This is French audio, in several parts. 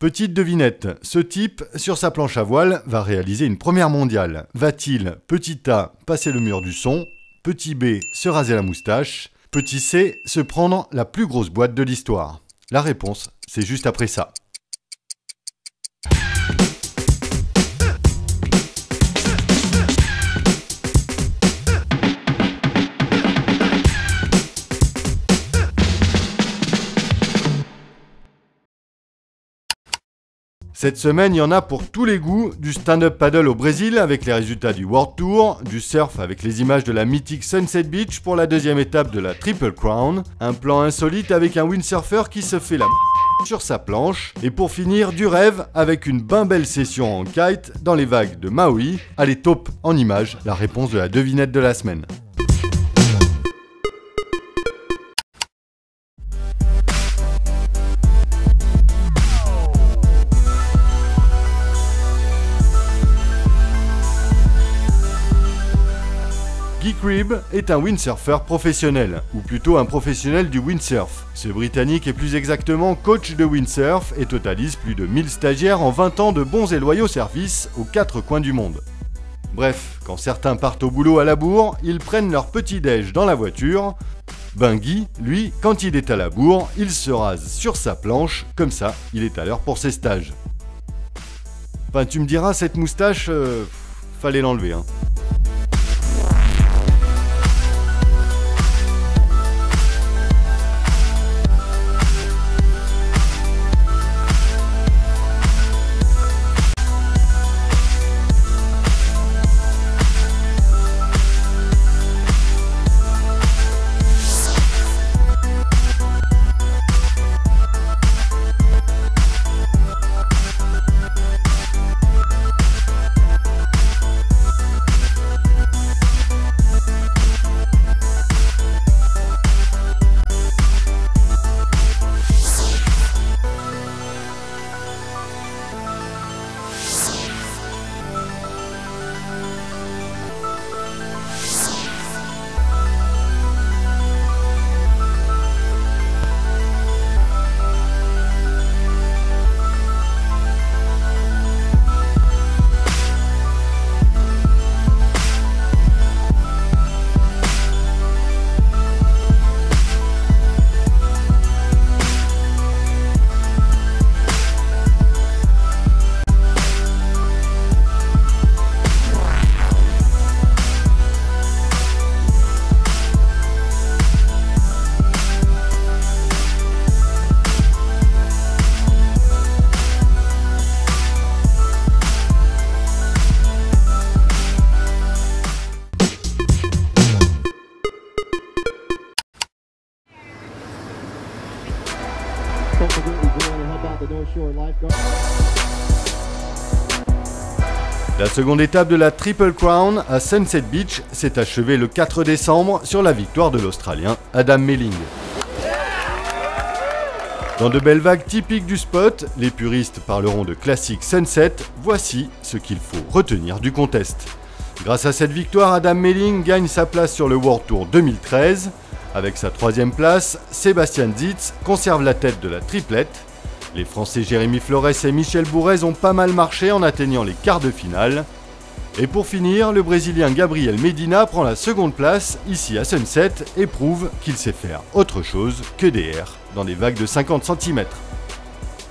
Petite devinette, ce type, sur sa planche à voile, va réaliser une première mondiale. Va-t-il, petit A, passer le mur du son, petit B, se raser la moustache, petit C, se prendre la plus grosse boîte de l'histoire? La réponse, c'est juste après ça. Cette semaine, il y en a pour tous les goûts, du stand-up paddle au Brésil avec les résultats du World Tour, du surf avec les images de la mythique Sunset Beach pour la deuxième étape de la Triple Crown, un plan insolite avec un windsurfer qui se fait la sur sa planche, et pour finir, du rêve avec une bien belle session en kite dans les vagues de Maui. Allez, top en images, la réponse de la devinette de la semaine. Cribb est un windsurfer professionnel, ou plutôt un professionnel du windsurf. Ce Britannique est plus exactement coach de windsurf et totalise plus de 1000 stagiaires en 20 ans de bons et loyaux services aux quatre coins du monde. Bref, quand certains partent au boulot à la bourre, ils prennent leur petit déj dans la voiture. Ben lui, quand il est à la bourre, il se rase sur sa planche, comme ça, il est à l'heure pour ses stages. Enfin, tu me diras, cette moustache, euh, fallait l'enlever, hein. La seconde étape de la Triple Crown à Sunset Beach s'est achevée le 4 décembre sur la victoire de l'Australien Adam Melling. Dans de belles vagues typiques du spot, les puristes parleront de classique Sunset, voici ce qu'il faut retenir du contest. Grâce à cette victoire, Adam Melling gagne sa place sur le World Tour 2013. Avec sa troisième place, Sébastien Zitz conserve la tête de la triplette. Les Français Jérémy Flores et Michel Bourrez ont pas mal marché en atteignant les quarts de finale. Et pour finir, le Brésilien Gabriel Medina prend la seconde place ici à Sunset et prouve qu'il sait faire autre chose que des airs dans des vagues de 50 cm.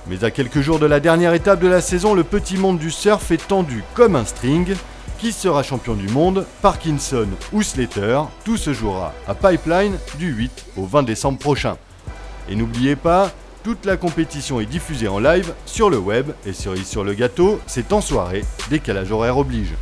Mais à quelques jours de la dernière étape de la saison, le petit monde du surf est tendu comme un string. Qui sera champion du monde? Parkinson ou Slater? Tout se jouera à Pipeline du 8 au 20 décembre prochain. Et n'oubliez pas, toute la compétition est diffusée en live sur le web et cerise sur le gâteau, c'est en soirée, décalage horaire oblige.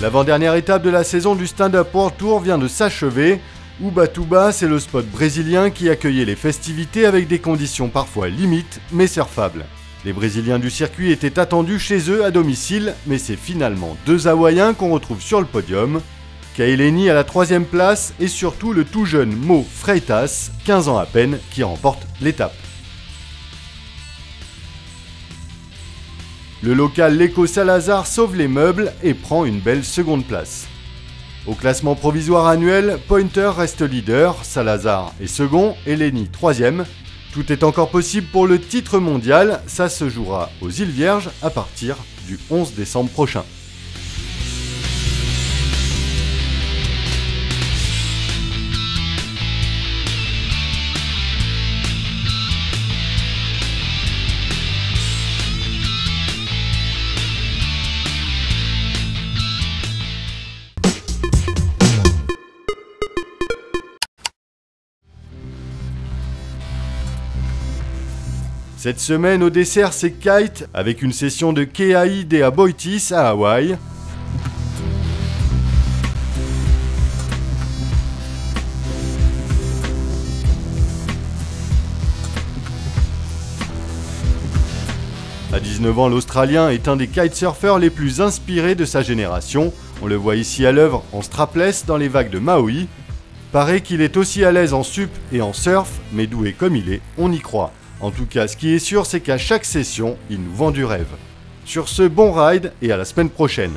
L'avant-dernière étape de la saison du Stand-Up World Tour vient de s'achever. Ubatuba, c'est le spot brésilien qui accueillait les festivités avec des conditions parfois limites mais surfables. Les Brésiliens du circuit étaient attendus chez eux à domicile, mais c'est finalement deux Hawaïens qu'on retrouve sur le podium. Kaeleni à la troisième place et surtout le tout jeune Mo Freitas, 15 ans à peine, qui remporte l'étape. Le local Leco Salazar sauve les meubles et prend une belle seconde place. Au classement provisoire annuel, Pointer reste leader, Salazar est second, Eleni troisième. Tout est encore possible pour le titre mondial, ça se jouera aux îles Vierges à partir du 11 décembre prochain. Cette semaine au dessert c'est Kite avec une session de Keai Dea Boitis à Hawaï. À 19 ans, l'Australien est un des kitesurfers les plus inspirés de sa génération. On le voit ici à l'œuvre en strapless dans les vagues de Maui. Paraît qu'il est aussi à l'aise en sup et en surf, mais doué comme il est, on y croit. En tout cas, ce qui est sûr, c'est qu'à chaque session, il nous vend du rêve. Sur ce, bon ride et à la semaine prochaine.